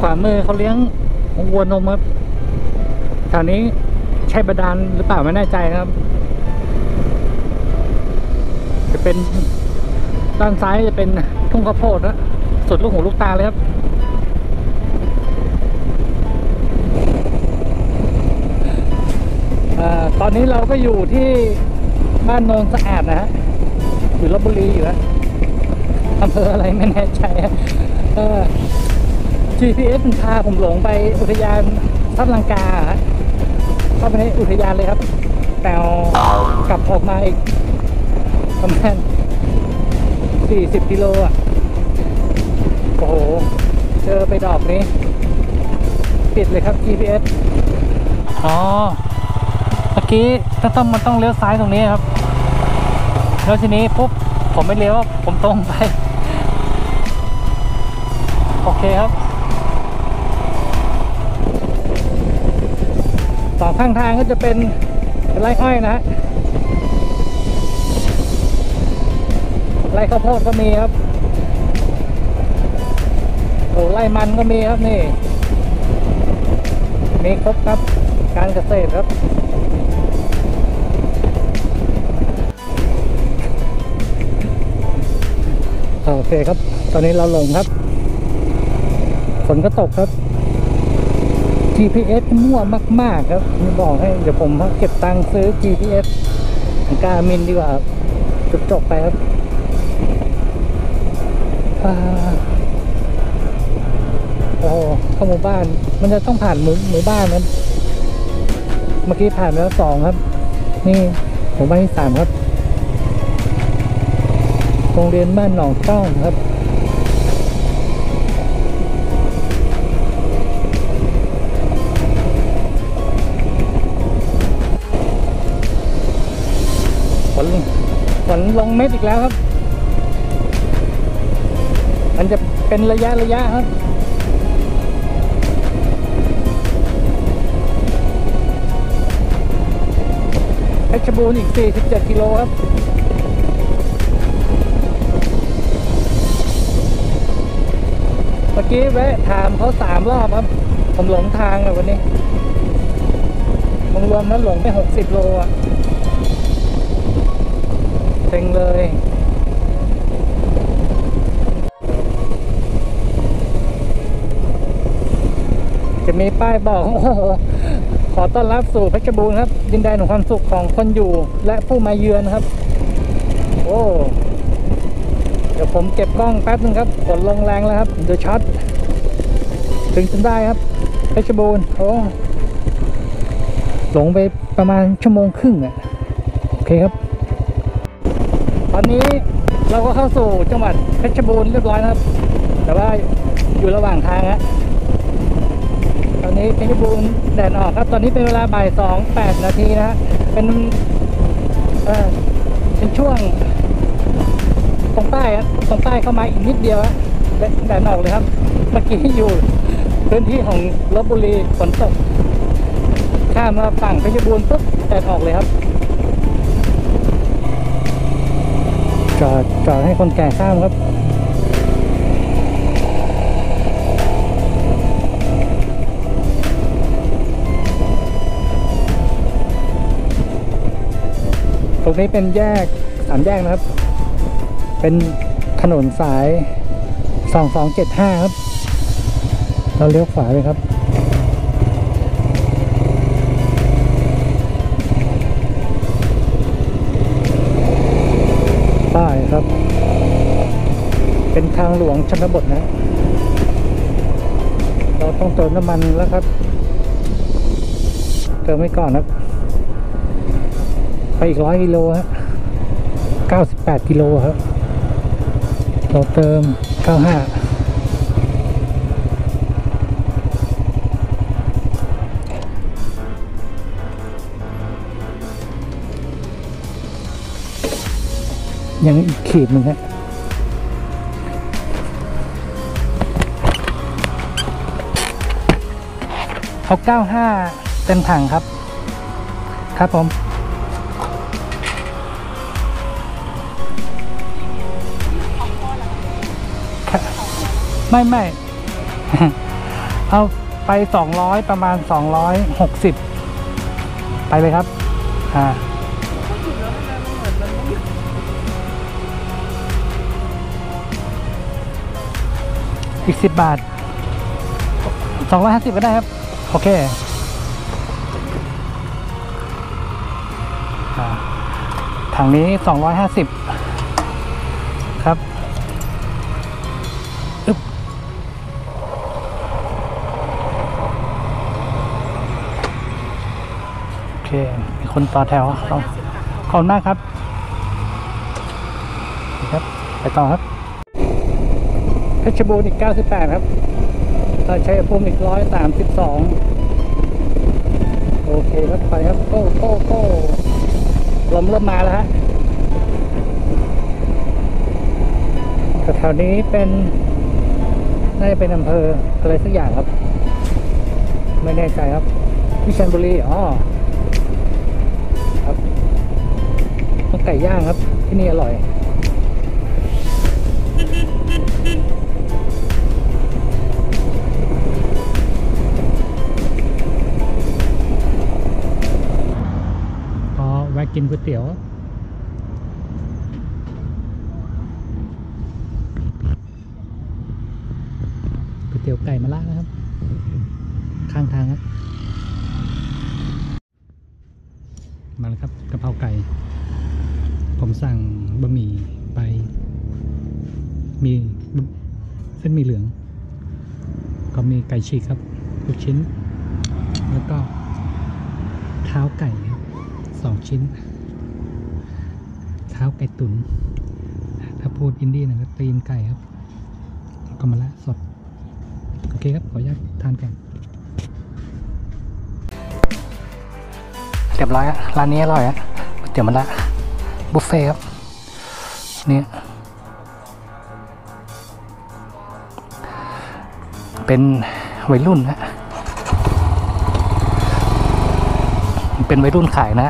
ขวามือเขาเลี้ยงวัวนมครับแถวนี้ใช่บาดาลหรือเปล่าไม่แน่ใจครับ จะเป็นด้านซ้ายจะเป็นทุ่งข้าวโพดนะสุดลูกหูลูกตาเลยครับอตอนนี้เราก็อยู่ที่บ้านโนนสะอาดนะฮะอยู่ลบบุรีอยู่นะอำเภออะไรไม่แน่ใจ GPS มันพาผมหลงไปอุทยานทับลังกาเข้าไปในอุทยานเลยครับ แต่กลับออกมาอีกประมาณ40 กิโลอะ โอ้โห เจอไปดอกนี้ ปิดเลยครับ GPS อ๋อเมื่อกี้ถ้าต้องมันต้องเลี้ยวซ้ายตรงนี้ครับ แล้วทีนี้ปุ๊บผมไม่เลี้ยวผมตรงไป โอเคครับ สองข้างทางก็จะเป็นไร่อ้อยนะฮะไร่ข้าวโพดก็มีครับโอ้ไร่มันก็มีครับนี่ มีครบครับ การเกษตรครับโอเคครับ ตอนนี้เราลงครับ ฝนก็ตกครับ GPS มั่วมาก ๆ ครับไม่บอกให้เดี๋ยวผมเก็บตังค์ซื้อ GPS ของกามินดีกว่าจบจบไปครับอโอ้โหเข้าหมู่บ้าน มันจะต้องผ่านหมู่หมู่บ้านนั้นเมื่อกี้ผ่านแล้วสองครับ นี่หมู่บ้านที่สามครับโรงเรียนบ้านหนองต้องครับ ลงเม็ดอีกแล้วครับ มันจะเป็นระยะระยะครับเพชรบูรณ์อีก 47 กิโลครับเมื่อกี้แวะถามเขาสามรอบครับ ผมหลงทางอะวันนี้รวมๆแล้วหลงไป 60 โลอะ เซ็งเลยจะมีป้ายบอกโอ้โหขอต้อนรับสู่เพชรบูรณ์ครับ ดินแดนของความสุขของคนอยู่และผู้มาเยือนครับ โอ้เดี๋ยวผมเก็บกล้องแป๊บนึงครับฝนลงแรงแล้วครับเดี๋ยวช็อตถึงจนได้ครับเพชรบูรณ์โอ้หลงไปประมาณชั่วโมงครึ่งอะโอเคครับ ตอนนี้เราก็เข้าสู่จังหวัดเพชรบูรณ์เรียบร้อยนะครับ แต่ว่าอยู่ระหว่างทางฮะตอนนี้เพชรบูรณ์แดดออกครับ ตอนนี้เป็นเวลาบ่ายสองแปดนาทีนะฮะเป็นเออเป็นช่วง ตรงใต้อะตรงใต้เข้ามาอีกนิดเดียวอะแดแดดออกเลยครับ เมื่อกี้อยู่พื้นที่ของลบบุรีฝนตกข้ามมาฝั่งเพชรบูรณ์ปุ๊บแดดออกเลยครับ จอดจอดให้คนแก่ข้ามครับตรงนี้เป็นแยกสามแยกนะครับ เป็นถนนสาย 2275 ครับ เราเลี้ยวขวาเลยครับ ครับ เป็นทางหลวงชนบทนะ เราต้องเติมน้ำมันแล้วครับ เติมไว้ก่อนครับ ไปอีกร้อยกิโลฮะ98 กิโลครับ เราเติม 95 ยังอีกขีดหนึ่งฮะเอา95 เต็มถังครับ ครับผมไม่ไม่ เอาไปสองร้อยประมาณสองร้อยหกสิบไปเลยครับ อ่า อีกสิบบาทสองร้อยห้าสิบก็ได้ครับ โอเคอ่าถังนี้สองร้อยห้าสิบครับอึ๊บโอเค มีคนต่อแถวขอบขอบคุณมากครับ ครับ ไปต่อครับ เพชรบูรณ์อีก 98 ครับตาชัยภูมิอีก 132 โอเคครับไปครับ go go go ลมเริ่มมาแล้วฮะแถวๆนี้เป็น น่าจะเป็นอำเภออะไรสักอย่างครับ ไม่แน่ใจครับวิชียรบุรีอ๋อครับต้องไก่ย่างครับที่นี่อร่อย กินก๋วยเตี๋ยวก๋วยเตี๋ยวไก่มะระนะครับ ข้างทางครับมาแล้วครับกะเพราไก่ ผมสั่งบะหมี่ไป มีเส้นมีเหลือง ก็มีไก่ฉีกครับลูกชิ้น แล้วก็เท้าไก่ สองชิ้น เท้าไก่ตุน ถ้าพูดอินดี้นะครับตีนไก่ครับแก็มะละสด โอเคครับ ขออนุญาตทานก่อนเรียบร้อยอะร้านนี้อร่อยอะเตี๋ยวมะละบุฟเฟ่ครับเนี่ยเป็นวัยรุ่นนะเป็นวัยรุ่นขายนะ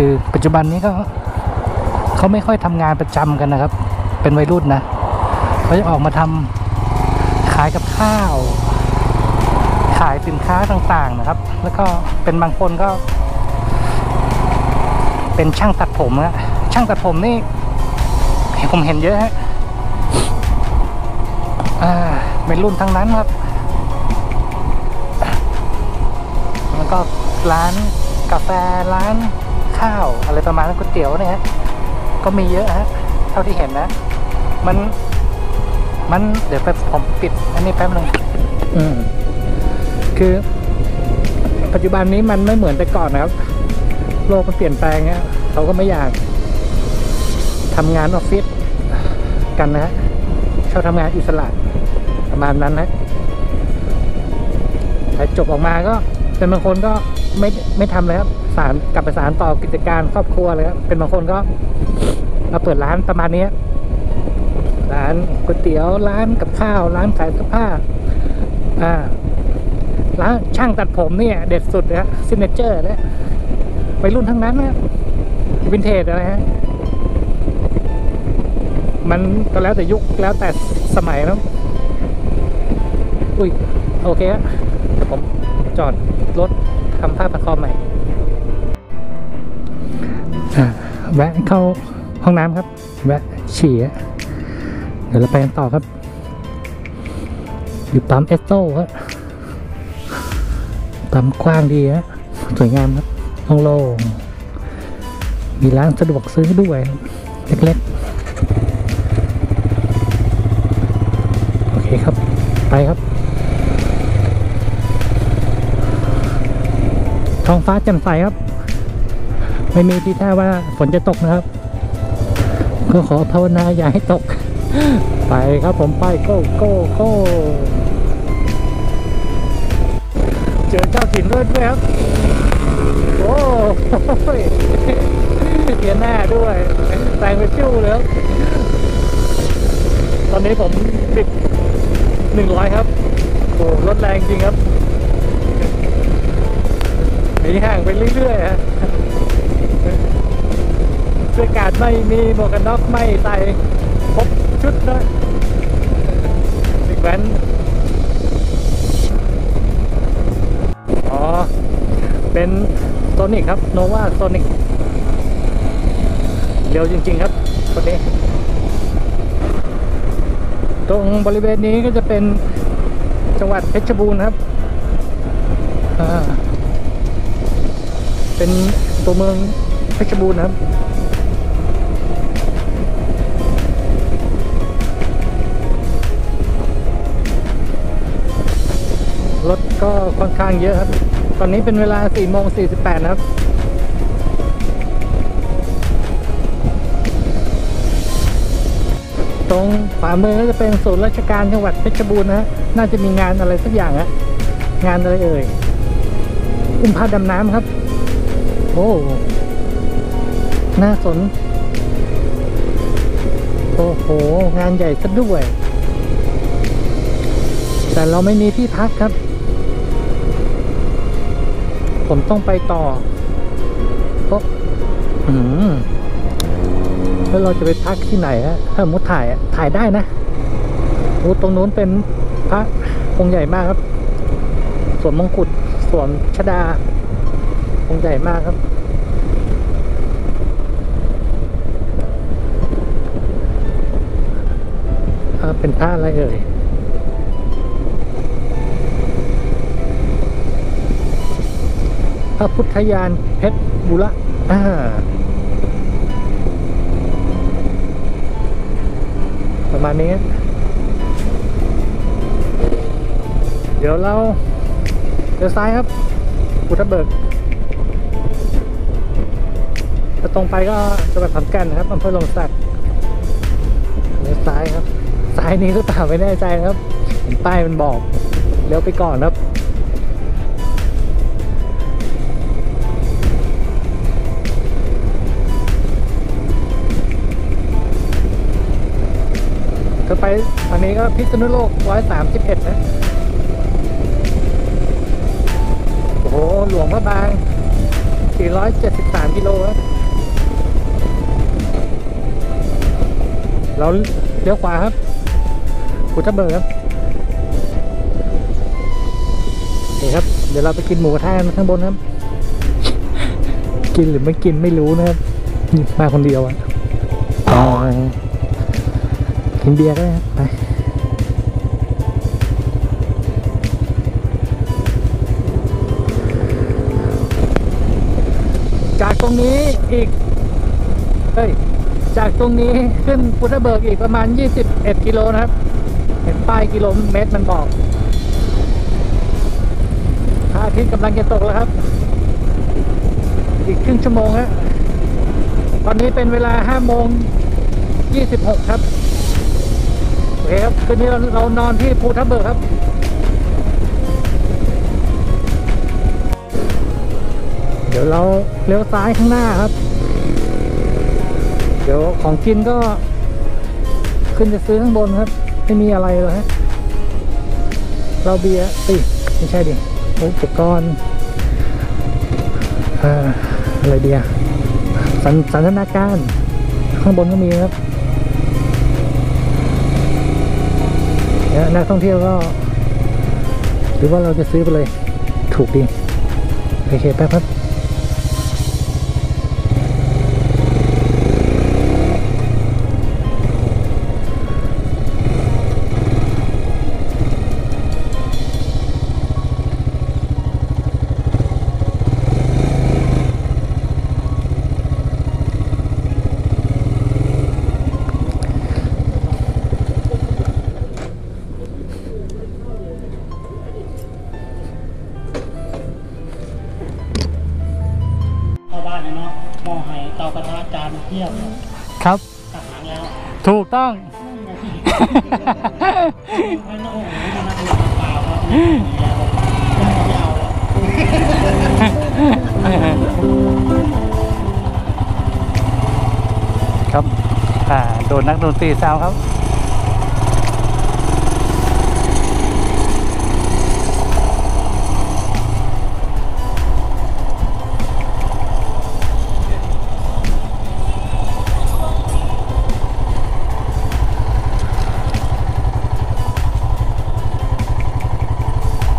คือปัจจุบันนี้ก็เขาไม่ค่อยทำงานประจำกันนะครับ เป็นวัยรุ่นนะเขาจะออกมาทำขายกับข้าว ขายสินค้าต่างๆนะครับ แล้วก็เป็นบางคนก็ เป็นช่างตัดผมนะช่างตัดผมนี่ผมเห็นเยอะฮะเป็นรุ่นทั้งนั้นครับแล้วก็ร้านกาแฟร้าน ข้าวอะไรประมาณนั้นก๋วยเตี๋ยวเนี่ยฮะก็มีเยอะฮะเท่าที่เห็นนะ มันมันเดี๋ยวไปผมปิดอันนี้แป๊บนึงอืมคือ ปัจจุบันนี้มันไม่เหมือนแต่ก่อนนะครับ โลกมันเปลี่ยนแปลงเนี่ยเขาก็ไม่อยากทำงานออฟฟิศกันนะฮะชอบทำงานอิสระประมาณนั้นนะแต่จบออกมาก็เป็นบางคนก็ไม่ไม่ทำเลยครับ สารกลับไปสารต่อกิจการครอบครัวเลยครับเป็นบางคนก็มาเปิดร้านประมาณนี้ร้านก๋วยเตี๋ยวร้านกับข้าว ร้านขายเสื้อผ้าอ่าร้านช่างตัดผมเนี่ย เด็ดสุดนะซิเนเจอร์แล้วไปรุ่นทั้งนั้นนะวินเทจอะไรฮะมันก็แล้วแต่ยุคแล้วแต่สมัยแล้วอุ้ย โอเคฮะผมจอดรถทำผ้าประคอใหม่ แวะเข้าห้องน้ำครับ แวะฉี่เดี๋ยวเราไปกันต่อครับ อยู่ปั๊มเอสโต้ครับปั๊มกว้างดีฮะสวยงามครับห้องโล่งมีร้านสะดวกซื้อด้วย เล็กๆ โอเคครับ ไปครับท้องฟ้าแจ่มใสครับ ไม่มีทีท่าว่าฝนจะตกนะครับ ก็ขอภาวนาอย่าให้ตก ไปครับผมไป go go goเจอเจ้าถิ่นด้วยด้วยครับโอ้ยเกียร์หน้าด้วยแต่งไปจิ้วเลยครับตอนนี้ผมบิดหนึ่งร้อยครับโอ้รถแรงจริงครับหนีห่างไปเรื่อยๆฮะ เสื้อกาดไม่มีหมวกกันน็อกไม่ใส่ครบชุดนะเด็กแว้นอ๋อ เป็นโซนิกครับโนวาโซนิกเร็วจริง ๆ ครับคนนี้ตรงบริเวณนี้ก็จะเป็นจังหวัดเพชรบูรณ์ครับอ่าเป็น ตัวเมืองเพชรบูรณ์นะครับรถก็ค่อนข้างเยอะครับ ตอนนี้เป็นเวลา4โมง48 นะครับ ตรงขวามือก็จะเป็นศูนย์ราชการจังหวัดเพชรบูรณ์นะฮะ น่าจะมีงานอะไรสักอย่างอะงานอะไรเอ่ย อุ้มพาดำน้ำครับ อ้ น่าสน โอ้โห งานใหญ่ซะด้วย แต่เราไม่มีที่พักครับ ผมต้องไปต่อเพราะแล้วเราจะไปพักที่ไหนฮะถ้ามมติถ่ายถ่ายได้นะโอ้ตรงนู้นเป็นพระองค์ใหญ่มากครับ สวนมงกุฎสวนชดา องใหญ่มากครับเป็นพระอะไรเอ่ยพระพุทธยานเพชรบุระอ่าประมาณนี้ เดี๋ยวเราเดี๋ยวซ้ายครับพุทธเบิก ตรงไปก็จะไปขอนแก่นนะครับอำเภอหลมสักเลี้ยวซ้ายครับ ซ้ายนี้หรือเปล่าไม่แน่ใจครับเห็นป้ายมันบอกเลี้ยวไปก่อนครับถ้าไปอันนี้ก็พิษณุโลก131นะ โอ้โห หลวงพระบาง 473 กิโลครับ เราเลี้ยวขวาครับพุทธเบิกครับโอเคครับ เดี๋ยวเราไปกินหมูกระทะกันข้างบนครับ กินหรือไม่กินไม่รู้นะครับ มาคนเดียวอะอ๋อกินเบียร์ก็ได้ครับไปจากตรงนี้อีก เฮ้ย จากตรงนี้ขึ้นพุทธเบิกอีกประมาณ 21 กิโลนะครับ เห็นป้ายกิโลเมตรมันบอกพระอาทิตย์กำลังจะตกแล้วครับ อีกครึ่งชั่วโมงฮะตอนนี้เป็นเวลา5โมง 26 ครับโอเคครับคืนนี้เราเรานอนที่ภูทับเบิกครับเดี๋ยวเราเลี้ยวซ้ายข้างหน้าครับ ดี๋ยวของกินก็ขึ้นจะซื้อข้างบนครับ ไม่มีอะไรเลยฮะเราเบียร์เอ้ยไม่ใช่ดิอุปกรณ์เอ่อะไรเดียสันสันทนาการ ข้างบนก็มีครับนักท่องเที่ยวก็ หรือว่าเราจะซื้อไปเลย ถูกดีโอเคแป๊บครับ ถูกต้อง ครับ อ่า โดนนักดนตรีแซวครับ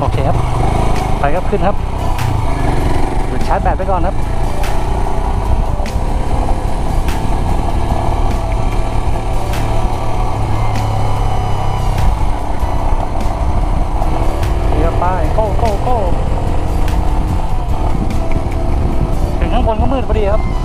โอเคครับ ไปครับขึ้นครับชาร์จแบตไปก่อนครับนี่ครับป้ายโก้โก้โก้ถึงข้างบนก็มืดพอดีครับ